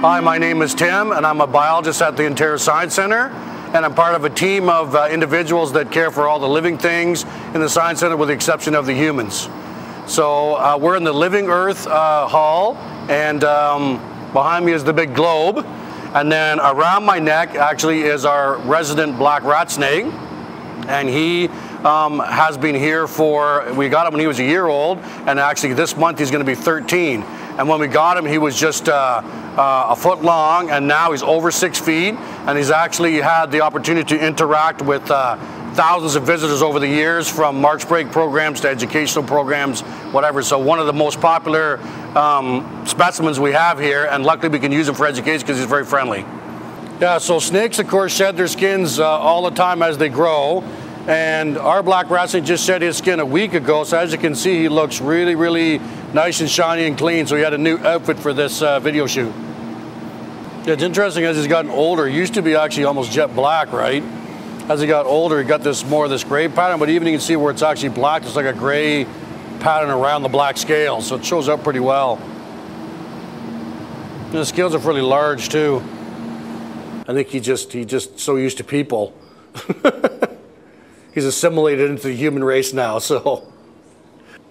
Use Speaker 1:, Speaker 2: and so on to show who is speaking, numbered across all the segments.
Speaker 1: Hi, my name is Tim, and I'm a biologist at the Ontario Science Centre, and I'm part of a team of uh, individuals that care for all the living things in the Science Centre with the exception of the humans. So uh, we're in the Living Earth uh, Hall, and um, behind me is the big globe, and then around my neck actually is our resident black rat snake, and he um, has been here for, we got him when he was a year old, and actually this month he's going to be 13. And when we got him, he was just uh, uh, a foot long, and now he's over six feet, and he's actually had the opportunity to interact with uh, thousands of visitors over the years, from March break programs to educational programs, whatever. So one of the most popular um, specimens we have here, and luckily we can use him for education because he's very friendly. Yeah, so snakes, of course, shed their skins uh, all the time as they grow. And our black rat snake just shed his skin a week ago. So as you can see, he looks really, really nice and shiny and clean. So he had a new outfit for this uh, video shoot. It's interesting as he's gotten older. He used to be actually almost jet black, right? As he got older, he got this more of this gray pattern, but even you can see where it's actually black, it's like a gray pattern around the black scales. So it shows up pretty well. And the scales are fairly large too. I think he just he just so used to people. he's assimilated into the human race now. So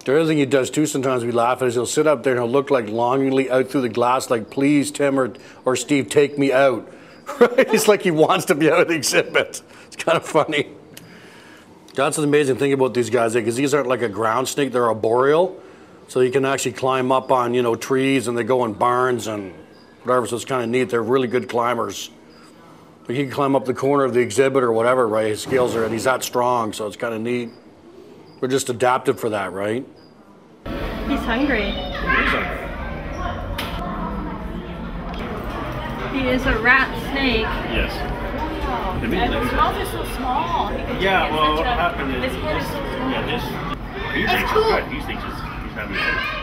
Speaker 1: the other thing he does too, sometimes we laugh at is he'll sit up there and he'll look like longingly out through the glass, like, please, Tim or, or Steve, take me out. Right? It's like he wants to be out of the exhibit. It's kind of funny. That's an amazing thing about these guys, eh, because these aren't like a ground snake, they're arboreal. So you can actually climb up on, you know, trees and they go in barns and whatever, so it's kind of neat. They're really good climbers. But he can climb up the corner of the exhibit or whatever, right? His scales are, and he's that strong, so it's kind of neat. We're just adapted for that, right?
Speaker 2: He's hungry. He is a rat snake.
Speaker 3: Yes.
Speaker 4: And his mouth is so small.
Speaker 3: Yeah, well, what
Speaker 4: a-
Speaker 3: happened is
Speaker 4: His head is
Speaker 3: this,
Speaker 4: so small.
Speaker 3: yeah, this, he thinks
Speaker 4: cool.
Speaker 3: it's good. He thinks it's, he's having fun.